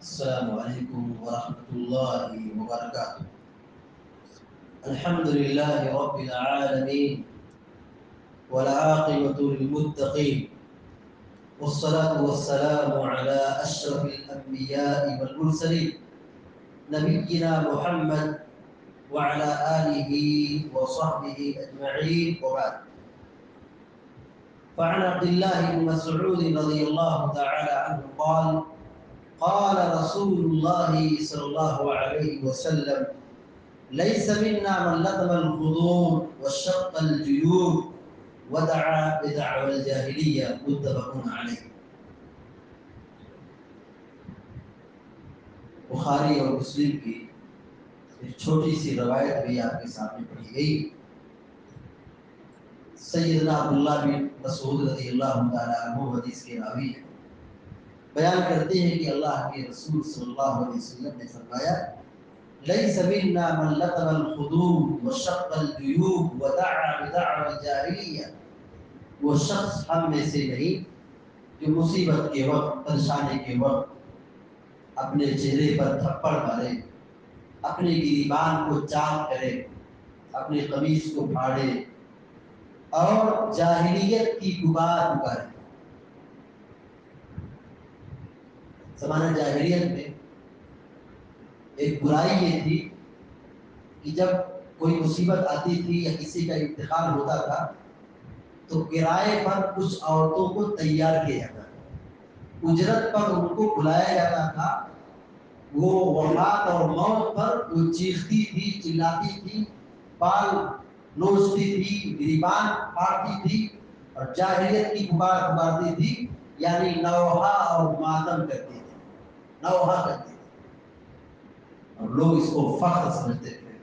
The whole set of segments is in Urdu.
السلام عليكم ورحمة الله وبركاته الحمد لله رب العالمين والعاقبة للمتقين والصلاة والسلام على أشرف الأنبياء والمرسلين نبينا محمد وعلى آله وصحبه أجمعين وبعد فعن عبد الله بن مسعود رضي الله تعالى عنه قال قال رسول الله صلى الله عليه وسلم ليس منا من لطم الخضور وشق الجيوب ودعا بدعوى الجاهلية متفق عليه بخاری اور مسلم کی ایک چھوٹی سی روایت بھی آپ کے سامنے پڑھی گئی۔ سیدنا عبداللہ بن مسعود رضی اللہ تعالیٰ عنہ حدیث کے راوی ہیں۔ بیان کرتے ہیں کہ اللہ کے رسول صلی اللہ علیہ وسلم نے فرمایا لیس منا من لطم الخدود وشق الجیوب ودعا بدعوى الجاہلیہ وہ شخص ہم میں سے نہیں جو مصیبت کے وقت، پریشانی کے وقت اپنے چہرے پر تھپڑ مارے، اپنے گریبان کو چاک کرے، اپنے قمیص کو پھاڑے اور جاہلیت کی گبار پکارے۔ زمانہ جاہلیت میں ایک برائی یہ تھی کہ جب کوئی مصیبت آتی تھی یا کسی کا انتقال ہوتا تھا، تو کرائے پر کچھ عورتوں کو تیار کیا جاتا تھا۔ اجرت پر ان کو بلایا جاتا تھا۔ وہ وفات اور موت پر وہ چیختی تھی، چلاتی تھی، پال نوچتی تھی گریبان پاڑتی تھی اور جاہلیت کی گبار گبارتی تھی یعنی نوحہ اور ماتم کرتی تھی نوحہ کرتی تھی اور لوگ اس کو فخر سمجھتے تھے.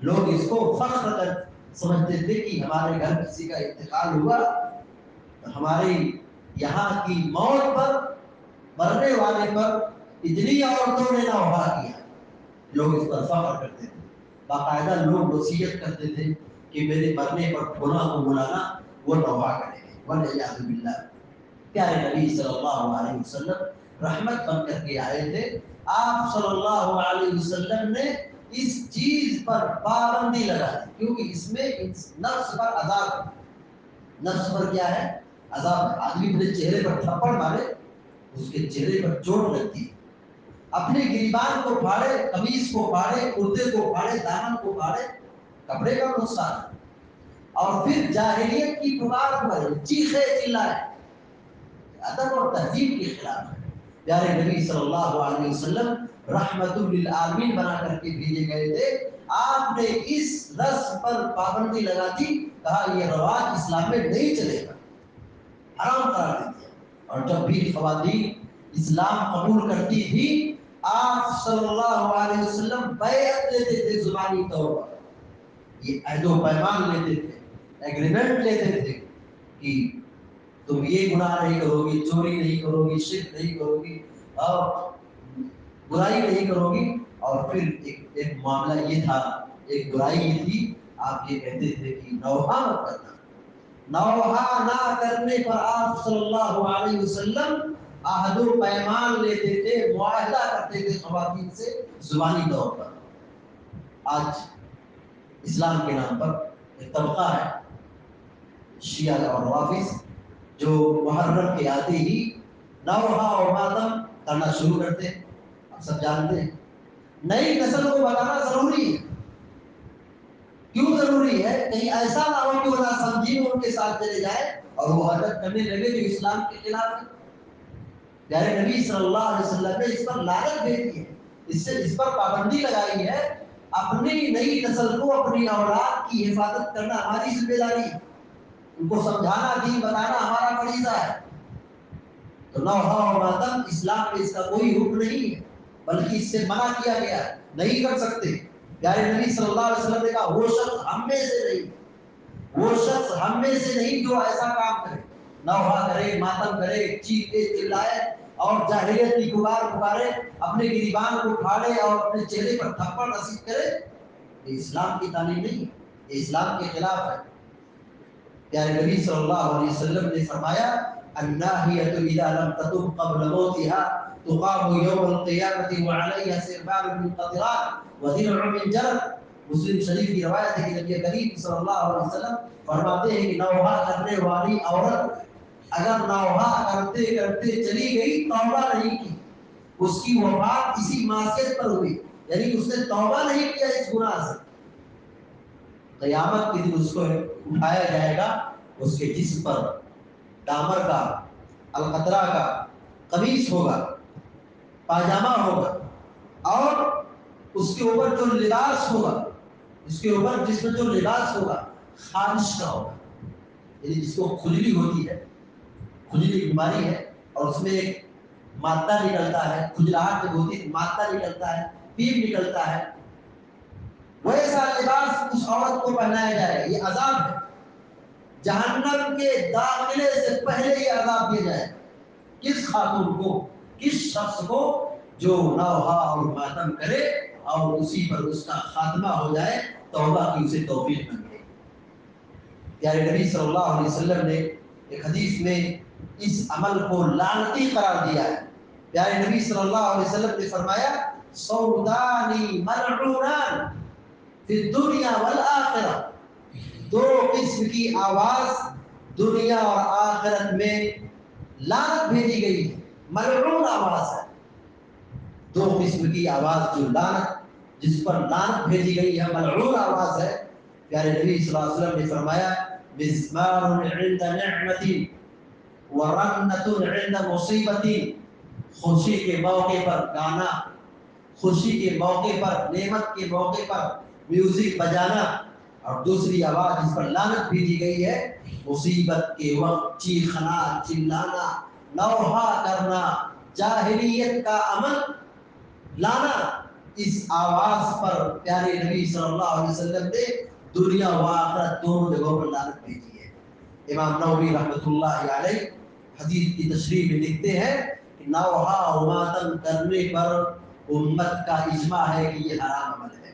لوگ اس کو فخر کر سمجھتے تھے کہ ہمارے گھر کسی کا انتقال ہوا، ہماری یہاں کی موت پر، مرنے والے پر اتنی عورتوں نے نوحہ کیا۔ لوگ اس پر فخر کرتے تھے۔ باقاعدہ لوگ وصیت کرتے تھے کہ میرے مرنے پر کھونا کو بلانا وہ نوحہ کریں گے ولیعظ باللہ۔ پیارے نبی صلی اللہ علیہ وسلم رحمت بن کر کے آئے تھے۔ آپ صلی اللہ علیہ وسلم نے اس چیز پر پابندی لگا دی، کیونکہ اس میں نفس پر عذاب ہے۔ نفس پر کیا ہے؟ عذاب آدمی اپنے چہرے پر تھپڑ مارے، اس کے چہرے پر چوٹ لگتی۔ اپنے گریبان کو پھاڑے، قمیص کو پھاڑے، کرتے کو پھاڑے، دامن کو پھاڑے، کپڑے کا نقصان اور پھر جاہلیت کی پکار پر چیخے چلائے۔ ادب اور تہذیب کے خلاف۔ ہے پیارے نبی صلی اللہ علیہ وسلم رحمت للعالمین بنا کر کے بھیجے گئے تھے۔ آپ نے اس رسم پر پابندی لگا دی، کہا یہ رواج اسلام میں نہیں چلے گا۔ حرام قرار دے دیا۔ اور جب بھی خواتین اسلام قبول کرتی تھی، آپ صلی اللہ علیہ وسلم بیعت لیتے تھے زبانی طور پر۔ یہ عہد و پیمان لیتے تھے ایگریمنٹ لیتے تھے کہ تم یہ گناہ نہیں کرو گی، چوری نہیں کرو گی، شرک نہیں کرو گی، اور برائی نہیں کرو گی۔ اور پھر ایک ایک معاملہ یہ تھا، ایک برائی یہ تھی، آپ یہ کہتے تھے کہ نوحہ مت کرنا۔ نوحہ نہ کرنے پر آپ صلی اللہ علیہ وسلم عہد و پیمان لیتے تھے، معاہدہ کرتے تھے خواتین سے زبانی طور پر۔ آج اسلام کے نام پر ایک طبقہ ہے، شیعہ اور روافظ جو محرم کے آتے ہی نوحہ اور ماتم کرنا شروع کرتے ہیں۔ آپ سب جانتے ہیں۔ نئی نسل کو بتانا ضروری ہے۔ کیوں ضروری ہے؟ کہیں ایسا نہ ہو کہ وہ نہ سمجھی ان کے ساتھ چلے جائے اور وہ حرکت کرنے لگے جو اسلام کے خلاف ہے۔ پیارے نبی صلی اللہ علیہ وسلم نے اس پر لالت بھیجی ہے۔ اس سے اس پر پابندی لگائی ہے۔ اپنی نئی نسل کو، اپنی اولاد کی حفاظت کرنا ہماری ذمہ داری ہے۔ ان کو سمجھانا، دین بتانا ہمارا فریضہ ہے۔ تو نوحہ اور ماتم اسلام میں اس کا کوئی حکم نہیں ہے، بلکہ اس سے منع کیا گیا ہے۔ نہیں کر سکتے۔ پیارے نبی صلی اللہ علیہ وسلم نے کہا، وہ شخص ہم میں سے نہیں، وہ شخص ہم میں سے نہیں جو ایسا کام کرے۔ نوحہ کرے، ماتم کرے، چیخے، چلائے اور جاہلیت کی گبار پکارے، اپنے گریبان کو پھاڑے اور اپنے چہرے پر تھپڑ نصیب کرے۔ یہ اسلام کی تعلیم نہیں ہے، یہ اسلام کے خلاف ہے۔ پیارے نبی صلی اللہ علیہ وسلم نے فرمایا الناهية إذا لم تتب قبل موتها تقام يوم القيامة وعليها سربال من قطران ودرع من جرد مسلم شریف کی روایت ہے کہ نبی کریم صلی اللہ علیہ وسلم فرماتے ہیں کہ نوحہ کرنے والی عورت اگر نوحہ کرتے کرتے چلی گئی توبہ نہیں کی اس کی وفات اسی معصیت پر ہوئی یعنی اس نے توبہ نہیں کیا اس گناہ سے قیامت کے دن اس کو اٹھایا جائے گا، اس کے جسم پر ڈامر کا، القطرہ کا قمیص ہوگا، پاجامہ ہوگا اور اس کے اوپر جو لباس ہوگا، اس کے اوپر جس میں جو لباس ہوگا خارش کا ہوگا۔ یعنی جس کو کھجلی ہوتی ہے، کھجلی بیماری ہے اور اس میں ایک مادہ نکلتا ہے، کھجلاہٹ ہوتی ہے مادہ نکلتا ہے، پیپ نکلتا ہے۔ ویسا لباس اس عورت کو پہنایا جائے یہ عذاب ہے۔ جہنم کے داخلے سے پہلے یہ عذاب دیا جائے۔ کس خاتون کو، کس شخص کو جو نوحا اور ماتم کرے اور اسی پر اس کا خاتمہ ہو جائے، توبہ کی اسے توفیق نہ ملے۔ پیارے نبی صلی اللہ علیہ وسلم نے ایک حدیث میں اس عمل کو لعنتی قرار دیا ہے۔ پیارے نبی صلی اللہ علیہ وسلم نے فرمایا، سودانی ملعونان فی الدنیا والآخرہ۔ دو قسم کی آواز دنیا اور آخرت میں لانت بھیجی گئی ہے۔ ملعون آواز ہے۔ دو قسم کی آواز جو لانت، جس پر لانت بھیجی گئی ہے، ملعون آواز ہے۔ پیارے نبی صلی اللہ علیہ وسلم نے فرمایا، مزمار عند نعمت ورنت عند مصیبت. خوشی کے موقع پر گانا، خوشی کے موقع پر، نعمت کے موقع پر میوزک بجانا اور دوسری آواز جس پر لانت بھیجی گئی ہے، مصیبت کے وقت چیخنا، چلانا نوحہ کرنا، جاہلیت کا عمل لانا، اس آواز پر پیارے نبی صلی اللہ علیہ وسلم نے دنیا و آخرت دونوں جگہوں پر لانت بھیجی ہے۔ امام نووی رحمۃ اللہ علیہ حدیث کی تشریح میں لکھتے ہیں کہ نوحہ و ماتم کرنے پر امت کا اجماع ہے کہ یہ حرام عمل ہے۔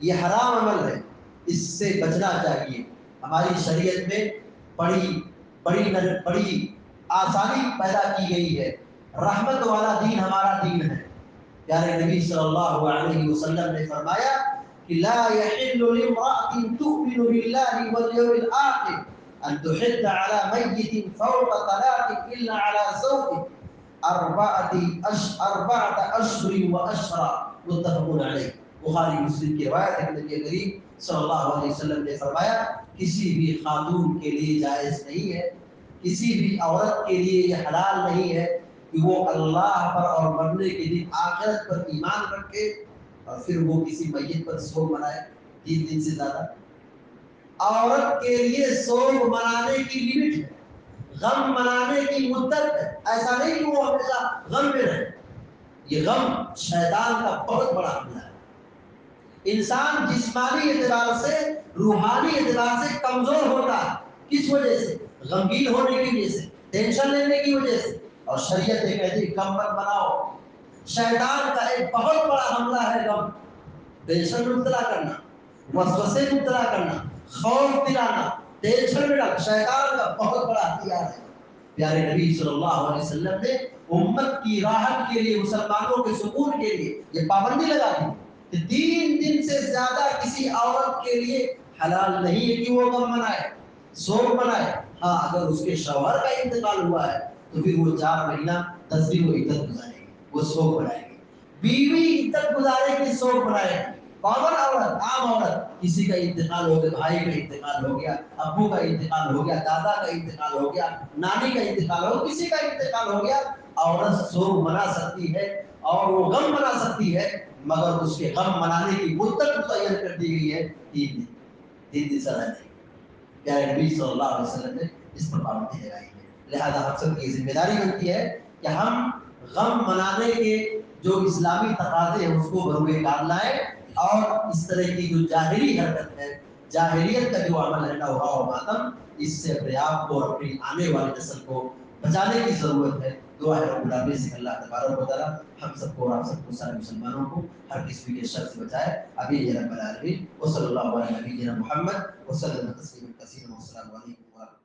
یہ حرام عمل ہے۔ اس سے بچنا چاہیے۔ ہماری شریعت میں بڑی بڑی بڑی آسانی پیدا کی گئی ہے۔ رحمت والا دین ہمارا دین ہے۔ پیارے نبی صلی اللہ علیہ وسلم نے فرمایا کہ لا يحل لامرأة تؤمن بالله واليوم الآخر أن تحد على ميت فوق ثلاث إلا على زوج أربعة أربعة أشهر وأشهر متفق عليه۔ بخاری مسلم کی روایت ہے نبی کریم صلی اللہ علیہ وسلم نے فرمایا، کسی بھی خاتون کے لیے جائز نہیں ہے، کسی بھی عورت کے لیے یہ حلال نہیں ہے کہ وہ اللہ پر اور مرنے کے دن آخرت پر ایمان رکھے اور پھر وہ کسی میت پر سوگ منائے۔ تین دن سے زیادہ۔ عورت کے لیے سوگ منانے کی لمٹ ہے، غم منانے کی مدت ہے۔ ایسا نہیں کہ وہ ہمیشہ غم میں رہے۔ یہ غم شیطان کا بہت بڑا حملہ ہے۔ انسان جسمانی اعتبار سے، روحانی اعتبار سے کمزور ہوتا ہے۔ کس وجہ سے؟ غمگین ہونے کی وجہ سے، ٹینشن لینے کی وجہ سے۔ اور شریعت یہ کہتی کم مت بناؤ۔ شیطان کا ایک بہت بڑا حملہ ہے غم۔ ٹینشن مبتلا کرنا، وسوسے مبتلا کرنا، خوف دلانا، ٹینشن میں رکھ شیطان کا بہت بڑا ہتھیار ہے۔ پیارے نبی صلی اللہ علیہ وسلم نے امت کی راحت کے لیے، مسلمانوں کے سکون کے لیے یہ پابندی لگا دی۔ تین دن سے زیادہ کسی عورت کے لیے حلال نہیں ہے کہ وہ غم منائے سوگ منائے۔ ہاں اگر اس کے شوہر کا انتقال ہوا ہے، تو پھر وہ چار مہینہ دس دن وہ عدت گزارے گی، وہ سوگ منائے گی۔ بیوی عدت گزارے گی سوگ منائے گی۔ کامن عورت، عام عورت، کسی کا انتقال ہو گیا، بھائی کا انتقال ہو گیا، ابو کا انتقال ہو گیا، دادا کا انتقال ہو گیا، نانی کا انتقال ہو کسی کا انتقال ہو گیا، عورت سوگ منا سکتی ہے اور وہ غم منا سکتی ہے۔ مگر اس کے غم منانے کی مدت متعین کر دی گئی ہے تین دن تین دن سے رہنے پیارے نبی صلی اللہ علیہ وسلم نے اس پر پابندی لگائی ہے۔ لہذا ہم سب کی ذمہ داری بنتی ہے کہ ہم غم منانے کے جو اسلامی تقاضے ہیں اس کو بروئے کار لائیں اور اس طرح کی جو جاہری حرکت ہے، جاہلیت کا جو عمل ہے نہ ہوا و ماتم، اس سے اپنے آپ کو اور اپنی آنے والی نسل کو بچانے کی ضرورت ہے۔ دعا ہے رب العالمین سے اللہ تبارک و تعالی ہم سب کو اور آپ سب کو سارے مسلمانوں کو ہر قسم کے شر سے بچائے۔ ابھی یہ رب العالمین، وصلی اللہ علیہ نبینا محمد وصلی اللہ تسلیما کثیرا، والسلام علیکم ورحمۃ